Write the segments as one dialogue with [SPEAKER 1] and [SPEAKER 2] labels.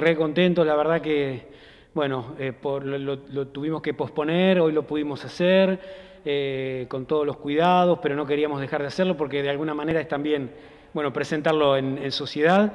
[SPEAKER 1] re contentos, la verdad que, bueno, eh, por, lo, tuvimos que posponer, hoy lo pudimos hacer eh, con todos los cuidados, pero no queríamos dejar de hacerlo porque de alguna manera es también, bueno, presentarlo en, sociedad.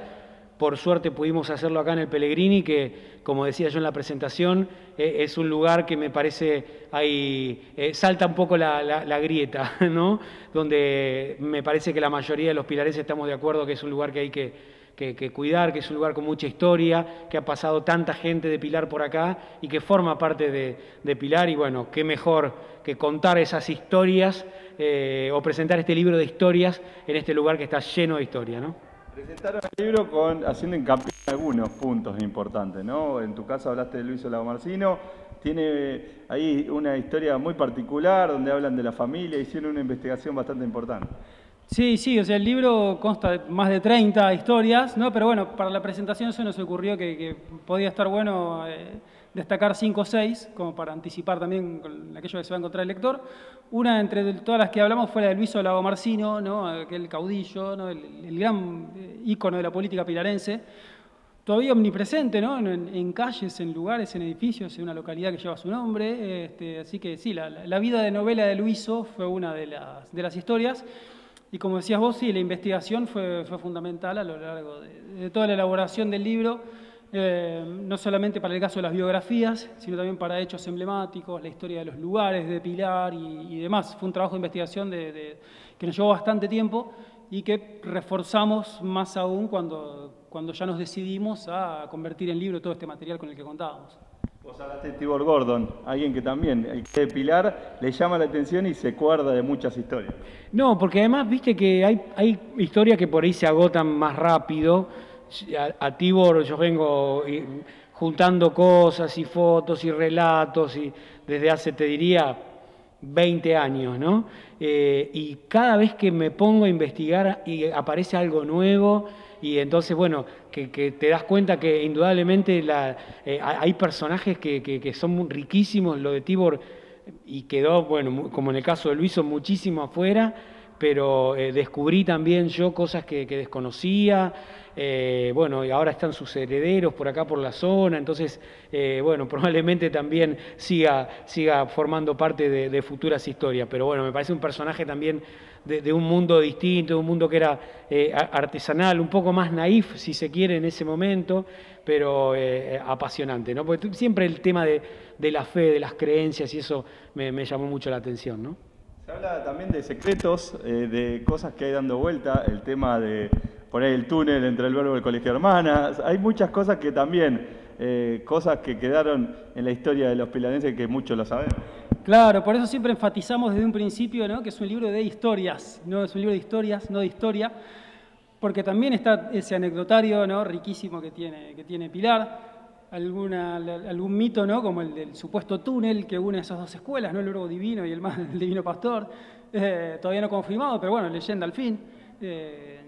[SPEAKER 1] Por suerte pudimos hacerlo acá en el Pellegrini, que como decía yo en la presentación, eh, es un lugar que me parece, ahí salta un poco la, la, grieta, ¿no? Donde me parece que la mayoría de los pilares estamos de acuerdo que es un lugar que hay que que, cuidar, que es un lugar con mucha historia, que ha pasado tanta gente de Pilar por acá y que forma parte de, Pilar. Y bueno, qué mejor que contar esas historias eh, o presentar este libro de historias en este lugar que está lleno de historia, ¿no?
[SPEAKER 2] Presentaron el libro con, haciendo hincapié en algunos puntos importantes, ¿no? En tu caso hablaste de Luis Marcino, tiene ahí una historia muy particular donde hablan de la familia, hicieron una investigación bastante importante.
[SPEAKER 3] Sí, sí, o sea, el libro consta de más de 30 historias, ¿no? Pero bueno, para la presentación se nos ocurrió que, podía estar bueno eh, destacar 5 o 6, como para anticipar también con aquello que se va a encontrar el lector. Una entre todas las que hablamos fue la de Luis Olago Marcino, ¿no? Aquel caudillo, ¿no? el, gran eh, ícono de la política pilarense, todavía omnipresente, ¿no? En, calles, en lugares, en edificios, en una localidad que lleva su nombre. Este, así que sí, la, vida de novela de Luiso fue una de las, de las historias. Y como decías vos, sí, la investigación fue, fundamental a lo largo de, toda la elaboración del libro, eh, no solamente para el caso de las biografías, sino también para hechos emblemáticos, la historia de los lugares de Pilar y, demás. Fue un trabajo de investigación que nos llevó bastante tiempo y que reforzamos más aún cuando, cuando ya nos decidimos a convertir en libro todo este material con el que contábamos.
[SPEAKER 2] Vos hablaste de Tibor Gordon, alguien que también, el que Pilar, le llama la atención y se acuerda de muchas historias.
[SPEAKER 1] No, porque además, viste que hay, hay historias que por ahí se agotan más rápido. A, Tibor yo vengo juntando cosas y fotos y relatos y desde hace, te diría, 20 años, ¿no? Eh, y cada vez que me pongo a investigar y aparece algo nuevo, y entonces, bueno, que, te das cuenta que indudablemente la, eh, hay personajes que, son riquísimos, lo de Tibor, y quedó, bueno, como en el caso de Luiso, muchísimo afuera, pero eh, descubrí también yo cosas que, desconocía, eh, bueno, y ahora están sus herederos por acá por la zona, entonces, bueno, probablemente también siga, siga formando parte de, futuras historias, pero bueno, me parece un personaje también de, un mundo distinto, de un mundo que era artesanal, un poco más naif, si se quiere, en ese momento, pero apasionante, ¿no? Porque siempre el tema de, la fe, de las creencias y eso me, me llamó mucho la atención, ¿no?
[SPEAKER 2] Se habla también de secretos, eh, de cosas que hay dando vuelta, el tema de poner el túnel entre el verbo y el colegio de hermanas. Hay muchas cosas que también, eh, cosas que quedaron en la historia de los pilarenses que muchos lo saben.
[SPEAKER 3] Claro, por eso siempre enfatizamos desde un principio ¿no? que es un libro de historias, no es un libro de historias, no de historia, porque también está ese anecdotario ¿no? riquísimo que tiene, que tiene Pilar alguna, algún mito, ¿no? como el del supuesto túnel que une esas dos escuelas, ¿no? el verbo divino y el, más, el divino pastor, eh, todavía no confirmado, pero bueno, leyenda al fin. Eh,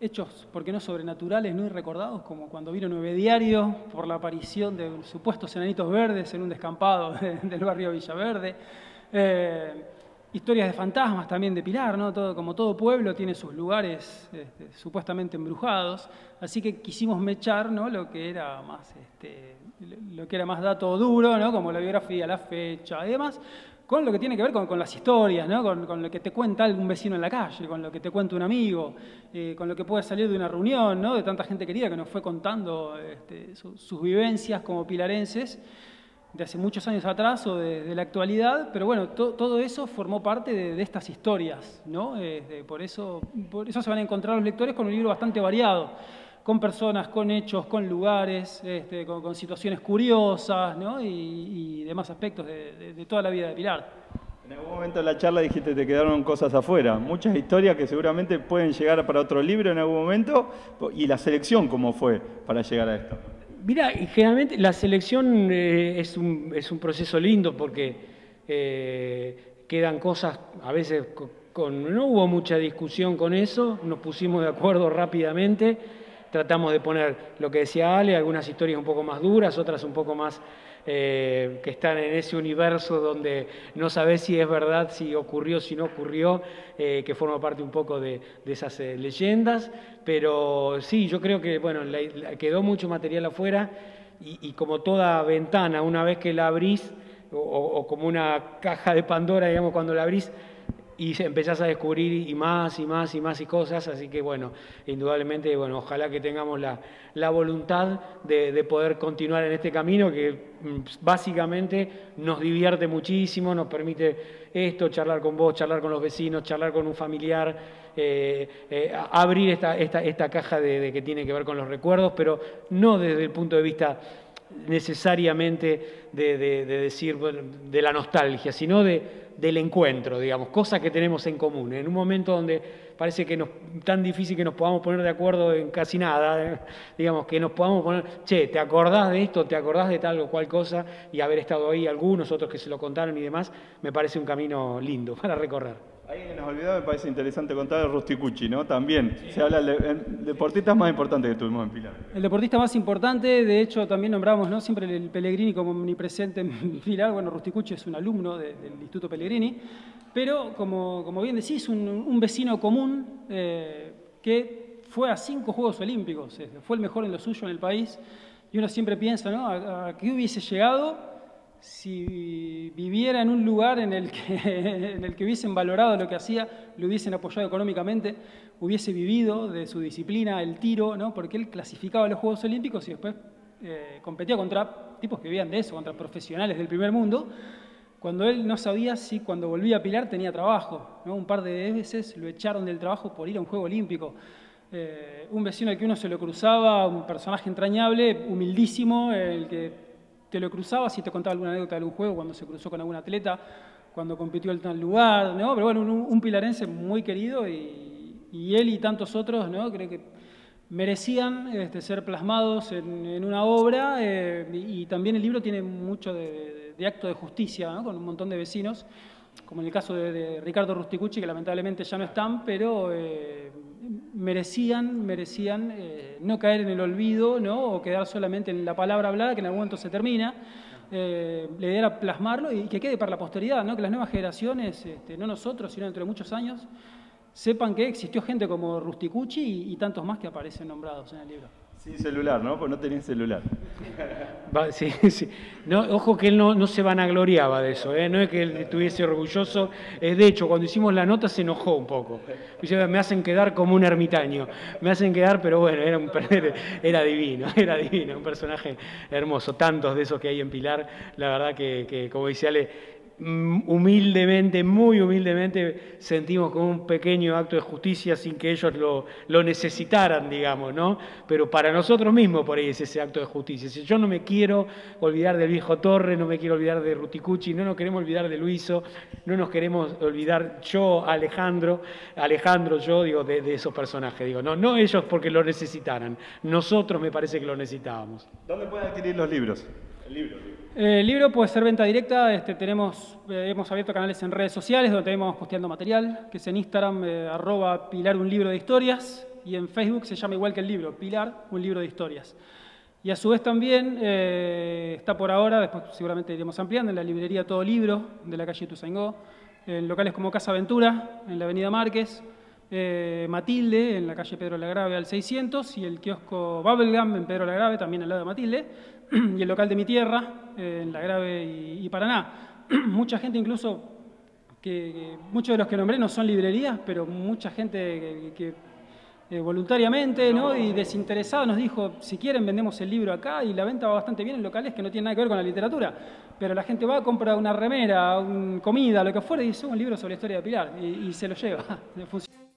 [SPEAKER 3] hechos, porque no sobrenaturales, no recordados, como cuando vino Nueve Diario por la aparición de supuestos enanitos verdes en un descampado del barrio Villaverde. Eh, historias de fantasmas también de Pilar, ¿no? Todo, como todo pueblo tiene sus lugares este, supuestamente embrujados, así que quisimos mechar ¿no? lo, que era más, este, lo que era más dato duro, ¿no? como la biografía, la fecha y demás, con lo que tiene que ver con, las historias, ¿no? con, lo que te cuenta algún vecino en la calle, con lo que te cuenta un amigo, eh, con lo que puede salir de una reunión, ¿no? de tanta gente querida que nos fue contando este, sus vivencias como pilarenses de hace muchos años atrás o de, la actualidad, pero bueno, todo eso formó parte de, estas historias, ¿no? por, eso, por eso se van a encontrar los lectores con un libro bastante variado, con personas, con hechos, con lugares, este, con, situaciones curiosas, ¿no? Y, demás aspectos de, toda la vida de Pilar.
[SPEAKER 2] En algún momento de la charla dijiste te quedaron cosas afuera, muchas historias que seguramente pueden llegar para otro libro en algún momento, y la selección cómo fue para llegar a esto.
[SPEAKER 1] Mira, generalmente la selección eh, es, un, es, un, proceso lindo porque eh, quedan cosas, a veces con, no hubo mucha discusión con eso, nos pusimos de acuerdo rápidamente. Tratamos de poner lo que decía Ale, algunas historias un poco más duras, otras un poco más eh, que están en ese universo donde no sabes si es verdad, si ocurrió, si no ocurrió, eh, que forma parte un poco de, esas eh, leyendas. Pero sí, yo creo que bueno, quedó mucho material afuera y, como toda ventana, una vez que la abrís, o, como una caja de Pandora, digamos, cuando la abrís, y empezás a descubrir y más y más y más y cosas, así que bueno, indudablemente, bueno, ojalá que tengamos la, la voluntad de, poder continuar en este camino que mm, básicamente nos divierte muchísimo, nos permite esto, charlar con vos, charlar con los vecinos, charlar con un familiar, eh, eh, abrir esta, esta, esta caja de, que tiene que ver con los recuerdos, pero no desde el punto de vista necesariamente de, de, decir de la nostalgia, sino de, del encuentro, digamos, cosas que tenemos en común. En un momento donde parece que es tan difícil que nos podamos poner de acuerdo en casi nada, eh, digamos, que nos podamos poner, che, ¿te acordás de esto? ¿Te acordás de tal o cual cosa? Y haber estado ahí algunos, otros que se lo contaron y demás, me parece un camino lindo para recorrer.
[SPEAKER 2] Ahí nos olvidó, me parece interesante contar el Rusticucci, ¿no? También se habla del deportista más importante que tuvimos en Pilar.
[SPEAKER 3] El deportista más importante, de hecho, también nombramos ¿no? siempre el Pellegrini como omnipresente en Pilar. Bueno, Rusticucci es un alumno del Instituto Pellegrini, pero como, como bien decís, un, un vecino común eh, que fue a cinco Juegos Olímpicos, eh, fue el mejor en lo suyo en el país. Y uno siempre piensa, ¿no? ¿A, a qué hubiese llegado si viviera en un lugar en el, que, en el que hubiesen valorado lo que hacía, lo hubiesen apoyado económicamente, hubiese vivido de su disciplina, el tiro, ¿no? porque él clasificaba los Juegos Olímpicos y después eh, competía contra tipos que vivían de eso, contra profesionales del primer mundo, cuando él no sabía si cuando volvía a Pilar tenía trabajo. Un par de veces lo echaron del trabajo por ir a un Juego Olímpico. Eh, un vecino al que uno se lo cruzaba, un personaje entrañable, humildísimo, el que te lo cruzabas y te contaba alguna anécdota de algún juego, cuando se cruzó con algún atleta, cuando compitió en tal lugar, ¿no? Pero bueno, un, pilarense muy querido y, él y tantos otros, ¿no? Creo que merecían este, ser plasmados en, una obra eh, y, también el libro tiene mucho de, acto de justicia. Con un montón de vecinos, como en el caso de, Ricardo Rusticucci, que lamentablemente ya no están, pero... Eh, merecían, merecían eh, no caer en el olvido ¿no? o quedar solamente en la palabra hablada que en algún momento se termina. Eh, la idea era plasmarlo y que quede para la posteridad, ¿no? que las nuevas generaciones, este, no nosotros, sino dentro de muchos años, sepan que existió gente como Rusticucci y tantos más que aparecen nombrados en el libro.
[SPEAKER 2] Sin celular, ¿no? Pues no tenía celular.
[SPEAKER 1] sí, sí. No, ojo que él no, no se vanagloriaba de eso, ¿eh? no es que él estuviese orgulloso. Eh, de hecho, cuando hicimos la nota se enojó un poco. Me hacen quedar como un ermitaño. Me hacen quedar, pero bueno, era, un, era divino, era divino, un personaje hermoso. Tantos de esos que hay en Pilar, la verdad que, que como dice Ale, humildemente, muy humildemente, sentimos como un pequeño acto de justicia sin que ellos lo, necesitaran, digamos, ¿no? Pero para nosotros mismos por ahí es ese acto de justicia. Si yo no me quiero olvidar del viejo Torre, no me quiero olvidar de Ruticucci, no nos queremos olvidar de Luiso, no nos queremos olvidar yo, Alejandro, Alejandro, yo digo, de, de esos personajes, digo, no, no ellos porque lo necesitaran, nosotros me parece que lo necesitábamos.
[SPEAKER 2] ¿Dónde pueden adquirir los libros?
[SPEAKER 3] El libro. El libro puede ser venta directa, este, tenemos, eh, hemos abierto canales en redes sociales donde tenemos posteando material, que es en Instagram, eh, arroba Pilar un libro de historias, y en Facebook se llama igual que el libro, Pilar un libro de historias. Y a su vez también eh, está por ahora, después seguramente iremos ampliando, en la librería Todo Libro de la calle Tuzaingó, en locales como Casa Aventura, en la avenida Márquez, Matilde, en la calle Pedro Lagrave al 600, y el kiosco Bubblegum en Pedro Lagrave, también al lado de Matilde, y el local de mi tierra, eh, en La Grave y, Paraná. mucha gente incluso, que, muchos de los que nombré no son librerías, pero mucha gente que, eh, voluntariamente ¿no? y desinteresada nos dijo, si quieren vendemos el libro acá y la venta va bastante bien en locales que no tienen nada que ver con la literatura. Pero la gente va, compra una remera, una comida, lo que fuera y dice un libro sobre la historia de Pilar y, y se lo lleva.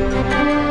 [SPEAKER 3] Música